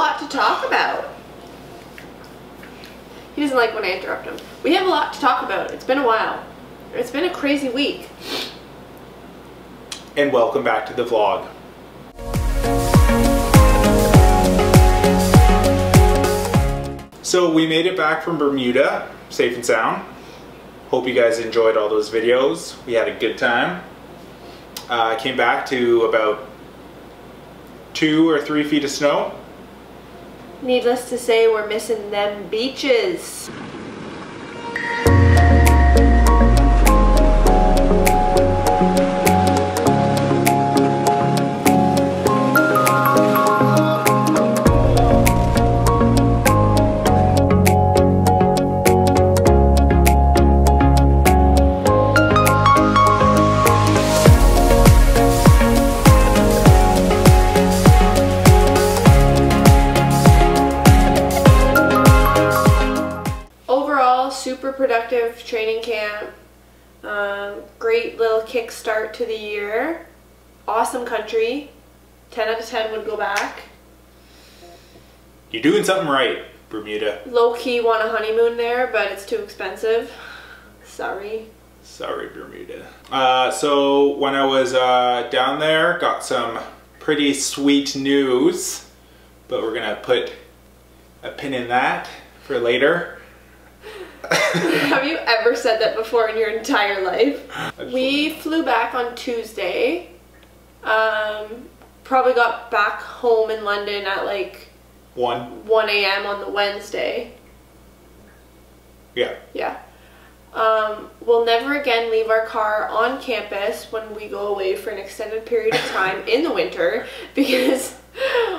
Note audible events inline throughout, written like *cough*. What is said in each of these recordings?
lot to talk about. He doesn't like when I interrupt him. We have a lot to talk about. It's been a while. It's been a crazy week. And welcome back to the vlog. So we made it back from Bermuda, safe and sound. Hope you guys enjoyed all those videos. We had a good time. I uh, came back to about two or three feet of snow. Needless to say, we're missing them beaches. Training camp. Um, great little kickstart to the year. Awesome country. 10 out of 10 would go back. You're doing something right, Bermuda. Low key want a honeymoon there, but it's too expensive. Sorry. Sorry, Bermuda. Uh, so when I was uh, down there, got some pretty sweet news, but we're gonna put a pin in that for later. *laughs* Have you ever said that before in your entire life? We flew back on Tuesday. Um, probably got back home in London at like 1 1 a.m. on the Wednesday. Yeah. Yeah. Um, we'll never again leave our car on campus when we go away for an extended period of time in the winter *laughs* because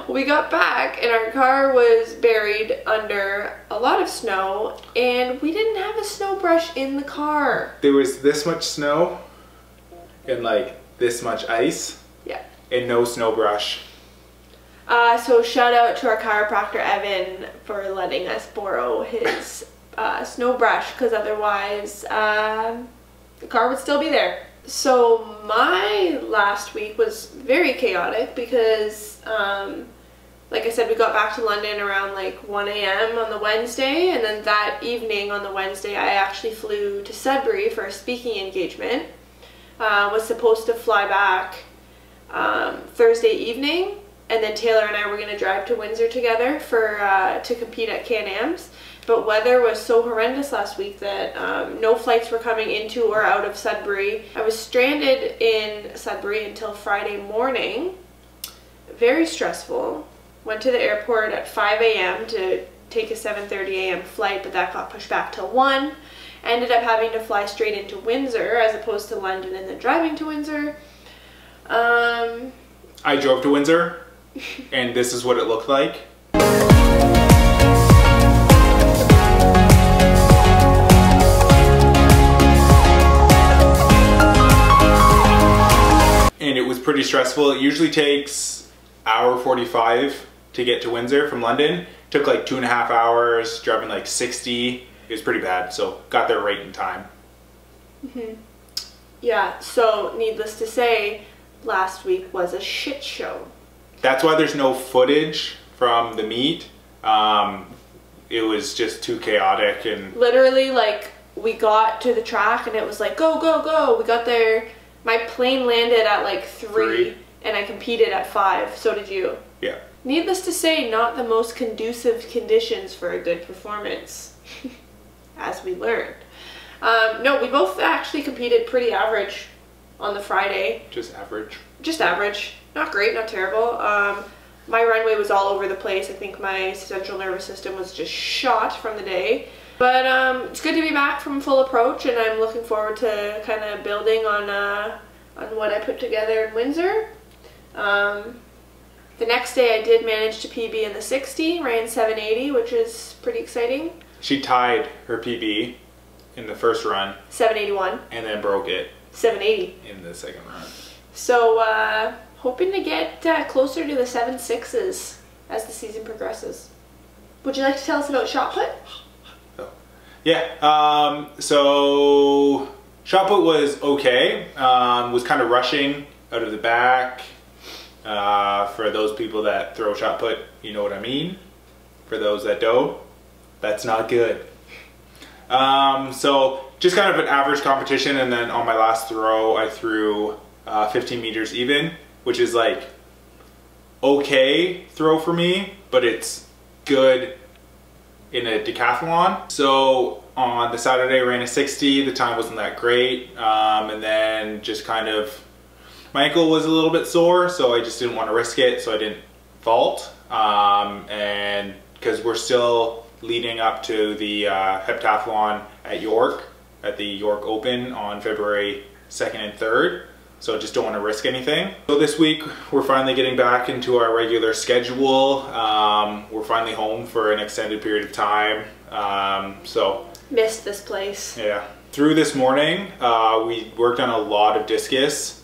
we got back and our car was buried under a lot of snow and we didn't have a snow brush in the car. There was this much snow and like this much ice. Yeah. And no snow brush. Uh, so shout out to our chiropractor Evan for letting us borrow his uh, snow brush because otherwise uh, the car would still be there. So my last week was very chaotic because, um, like I said, we got back to London around like 1 a.m. on the Wednesday, and then that evening on the Wednesday, I actually flew to Sudbury for a speaking engagement. Uh, was supposed to fly back um, Thursday evening, and then Taylor and I were going to drive to Windsor together for uh, to compete at Can-Ams but weather was so horrendous last week that um, no flights were coming into or out of Sudbury. I was stranded in Sudbury until Friday morning. Very stressful. Went to the airport at 5 a.m. to take a 7.30 a.m. flight, but that got pushed back to 1. Ended up having to fly straight into Windsor as opposed to London and then driving to Windsor. Um, I drove to Windsor, *laughs* and this is what it looked like. Pretty stressful. It usually takes hour 45 to get to Windsor from London. Took like two and a half hours, driving like 60. It was pretty bad, so got there right in time. Mm -hmm. Yeah, so needless to say, last week was a shit show. That's why there's no footage from the meet. Um, it was just too chaotic and... Literally, like, we got to the track and it was like, go, go, go. We got there my plane landed at like three, three, and I competed at five. So did you. Yeah. Needless to say, not the most conducive conditions for a good performance, *laughs* as we learned. Um, no, we both actually competed pretty average on the Friday. Just average? Just average. Not great, not terrible. Um, my runway was all over the place. I think my central nervous system was just shot from the day. But um, it's good to be back from full approach, and I'm looking forward to kind of building on uh, on what I put together in Windsor. Um, the next day, I did manage to PB in the 60, ran 780, which is pretty exciting. She tied her PB in the first run. 781. And then broke it. 780. In the second run. So, uh, hoping to get uh, closer to the 7.6s as the season progresses. Would you like to tell us about shot put? Yeah, um, so shot put was okay. Um, was kind of rushing out of the back. Uh, for those people that throw shot put, you know what I mean. For those that don't, that's not good. Um, so just kind of an average competition, and then on my last throw, I threw uh, 15 meters even, which is like okay throw for me, but it's good in a decathlon. So on the Saturday, ran a 60. The time wasn't that great, um, and then just kind of my ankle was a little bit sore, so I just didn't want to risk it, so I didn't vault. Um, and because we're still leading up to the uh, heptathlon at York, at the York Open on February 2nd and 3rd. So I just don't want to risk anything. So this week we're finally getting back into our regular schedule. Um, we're finally home for an extended period of time. Um, so Missed this place. yeah, through this morning uh, we worked on a lot of discus.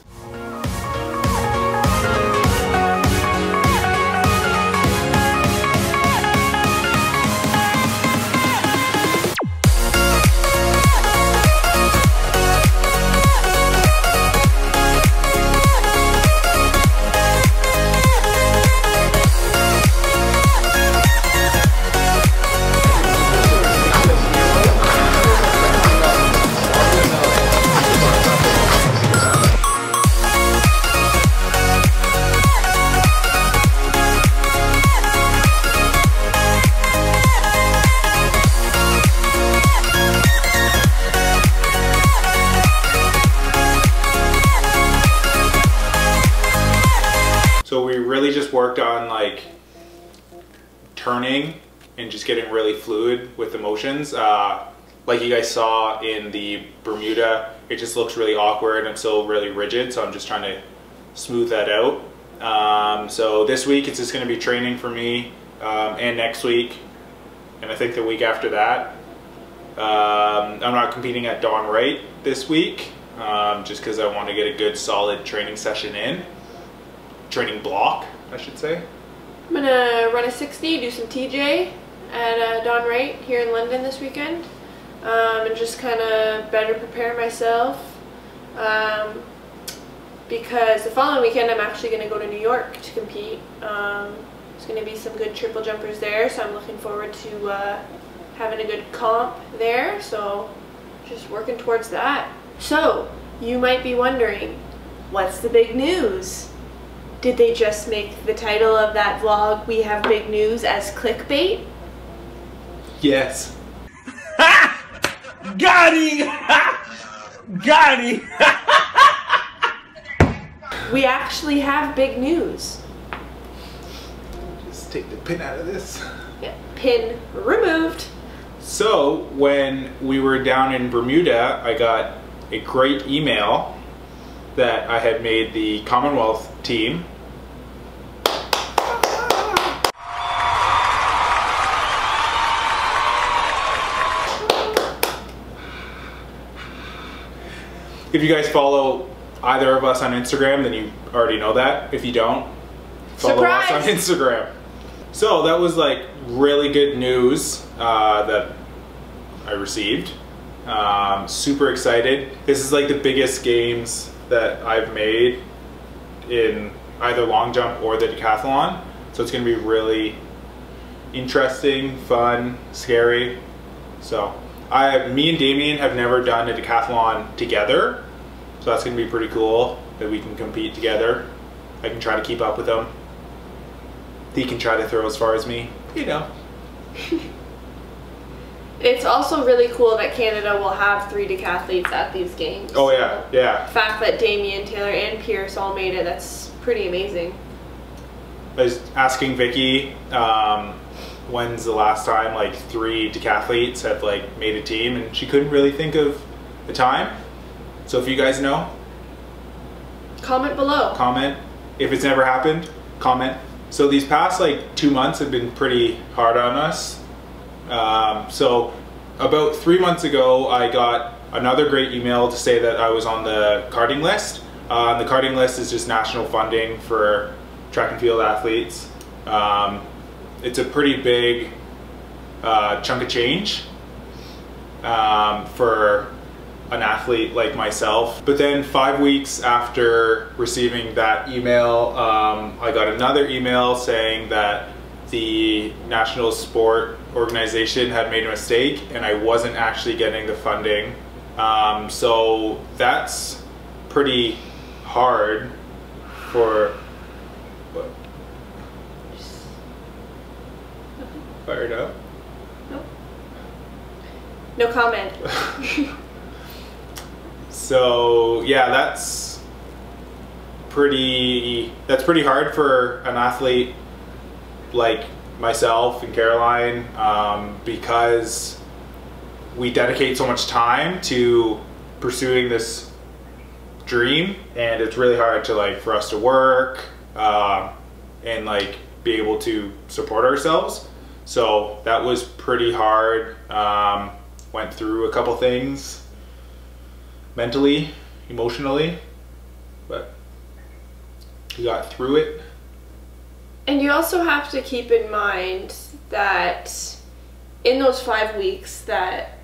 Worked on like turning and just getting really fluid with the motions. Uh, like you guys saw in the Bermuda, it just looks really awkward. I'm still really rigid, so I'm just trying to smooth that out. Um, so this week it's just going to be training for me, um, and next week, and I think the week after that. Um, I'm not competing at Don Wright this week, um, just because I want to get a good solid training session in training block, I should say. I'm gonna run a 60, do some TJ at uh, Don Wright here in London this weekend, um, and just kind of better prepare myself. Um, because the following weekend I'm actually gonna go to New York to compete. Um, there's gonna be some good triple jumpers there, so I'm looking forward to uh, having a good comp there. So just working towards that. So you might be wondering, what's the big news? Did they just make the title of that vlog, We Have Big News, as clickbait? Yes. *laughs* Got him! *laughs* Got him! *laughs* We actually have big news. Just take the pin out of this. Yeah, pin removed. So, when we were down in Bermuda, I got a great email that I had made the Commonwealth team. If you guys follow either of us on Instagram, then you already know that. If you don't, follow us on Instagram. So that was like really good news uh, that I received. Um, super excited. This is like the biggest games that I've made in either long jump or the decathlon. So it's going to be really interesting, fun, scary. So I, me and Damian have never done a decathlon together. So that's going to be pretty cool that we can compete together. I can try to keep up with him. He can try to throw as far as me. You know. *laughs* It's also really cool that Canada will have three decathletes at these games. Oh yeah, yeah. The fact that Damian, Taylor, and Pierce all made it, that's pretty amazing. I was asking Vicky, um, when's the last time like three decathletes have like made a team, and she couldn't really think of the time. So if you guys know, Comment below. comment. If it's never happened, comment. So these past like two months have been pretty hard on us. Um, so about three months ago, I got another great email to say that I was on the carding list. Uh, the carding list is just national funding for track and field athletes. Um, it's a pretty big uh, chunk of change um, for an athlete like myself. But then five weeks after receiving that email, um, I got another email saying that the National Sport Organization had made a mistake and I wasn't actually getting the funding. Um, so that's pretty hard for. What? Fired up. No comment. *laughs* So yeah, that's pretty. That's pretty hard for an athlete like myself and Caroline um, because we dedicate so much time to pursuing this dream, and it's really hard to like for us to work um, and like be able to support ourselves. So that was pretty hard. Um, went through a couple things mentally, emotionally, but we got through it. And you also have to keep in mind that in those five weeks that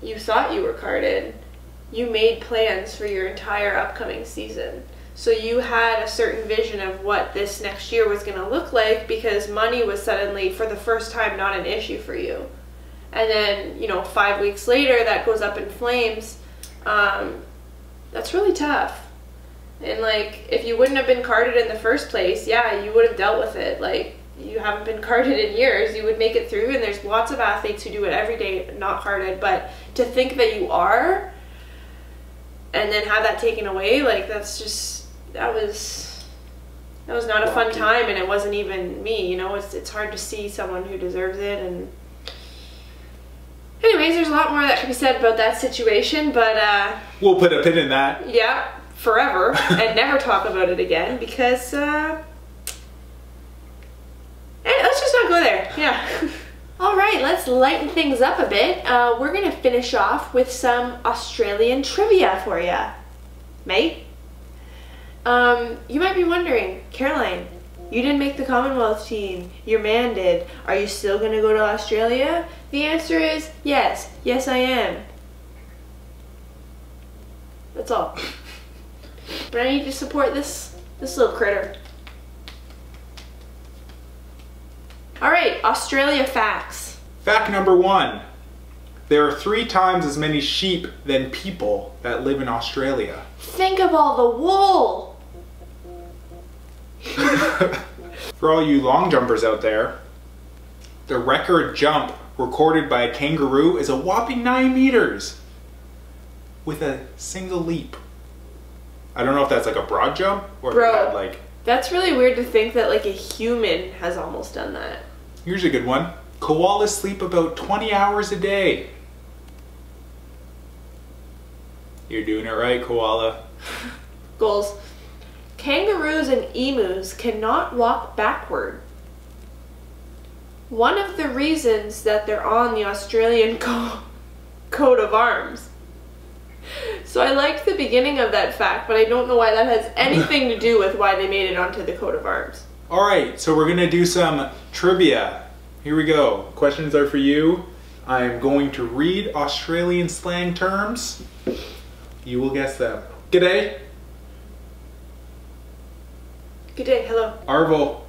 you thought you were carded, you made plans for your entire upcoming season. So you had a certain vision of what this next year was going to look like because money was suddenly, for the first time, not an issue for you. And then, you know, five weeks later, that goes up in flames. Um, that's really tough. And like, if you wouldn't have been carded in the first place, yeah, you would have dealt with it. Like, you haven't been *laughs* carded in years, you would make it through. And there's lots of athletes who do it every day, not carded. But to think that you are, and then have that taken away, like that's just that was that was not a fun time, and it wasn't even me. You know, it's it's hard to see someone who deserves it and. Anyways, there's a lot more that can be said about that situation, but uh, We'll put a pin in that. yeah, forever and never talk about it again because uh eh, let's just not go there. Yeah. All right, let's lighten things up a bit. Uh, we're gonna finish off with some Australian trivia for you, mate. Um, you might be wondering, Caroline, you didn't make the Commonwealth team. Your man did. Are you still gonna go to Australia? The answer is yes. Yes, I am. That's all. But I need to support this this little critter. All right, Australia facts. Fact number one there are three times as many sheep than people that live in Australia. Think of all the wool. *laughs* For all you long jumpers out there, the record jump recorded by a kangaroo is a whopping 9 meters with a single leap. I don't know if that's like a broad jump or Bro. had like. That's really weird to think that like a human has almost done that. Here's a good one. Koalas sleep about 20 hours a day. You're doing it right, koala. *laughs* Goals. Kangaroos and emus cannot walk backward. One of the reasons that they're on the Australian *laughs* co- coat of arms. So I liked the beginning of that fact, but I don't know why that has *laughs* anything to do with why they made it onto the coat of arms. All right, so we're gonna do some trivia. Here we go. Questions are for you. I'm going to read Australian slang terms. You will guess them. G'day, G'day, hello. Arvo.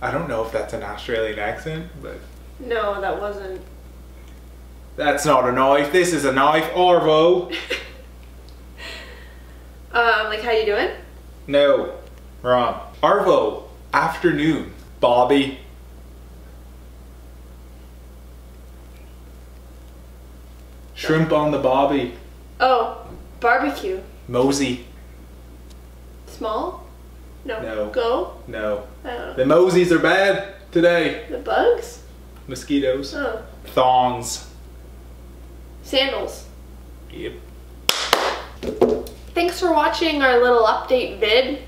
I don't know if that's an Australian accent, but No, that wasn't. that's not a knife. This is a knife, Arvo. *laughs* Um, like how you doing? No, wrong. Arvo, afternoon. barbie. Shrimp on the barbie. Oh, barbecue. Mozzie. Small? No. No. Go? No. I don't know. The Mozzies are bad today. The bugs? Mosquitoes. Oh. Thongs. Sandals. Yep. Thanks for watching our little update vid.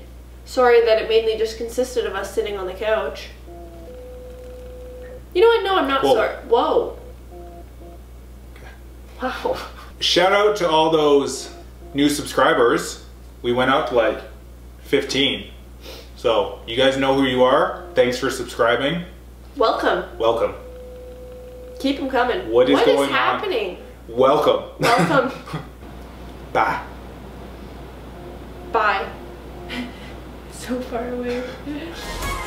Sorry that it mainly just consisted of us sitting on the couch. You know what? No, I'm not Whoa. sorry. Whoa. Wow. Shout out to all those new subscribers. We went up like 15. So you guys know who you are. Thanks for subscribing. Welcome. Welcome. Keep them coming. What is What is on? happening? Welcome. Welcome. *laughs* Bye. Bye. *laughs* so far away. *laughs*